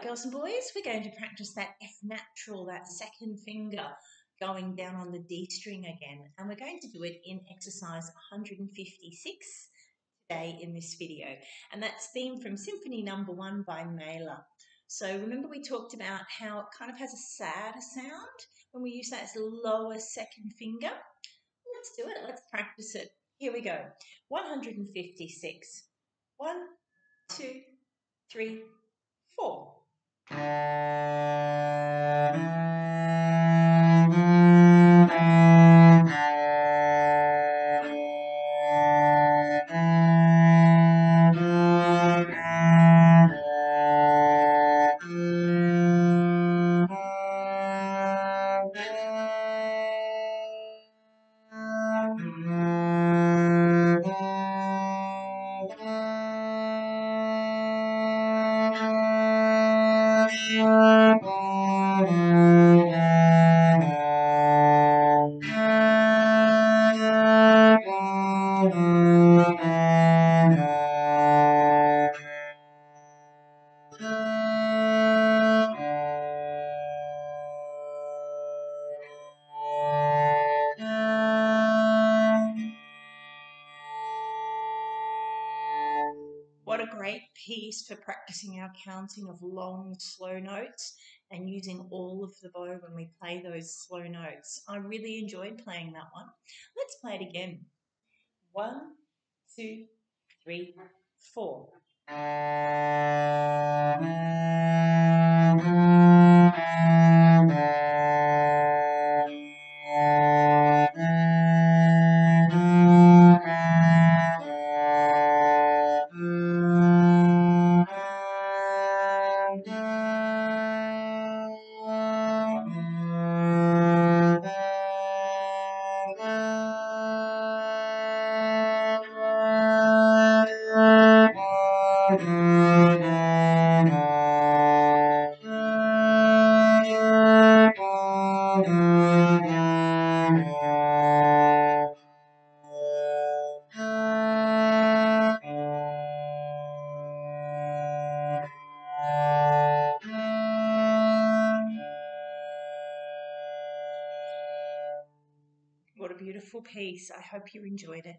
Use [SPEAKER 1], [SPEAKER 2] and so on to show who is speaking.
[SPEAKER 1] Girls and boys. We're going to practice that F natural, that second finger going down on the D string again. And we're going to do it in exercise 156 today in this video. And that's themed from Symphony Number One by Mahler. So remember we talked about how it kind of has a sad sound when we use that as lower second finger. Let's do it. Let's practice it. Here we go. 156. One, two, three, four. Música Uh... What a great piece for practicing our counting of long, slow notes and using all of the bow when we play those slow notes. I really enjoyed playing that one. Let's play it again. One, two, three, four. Mm-hmm. What a beautiful piece. I hope you enjoyed it.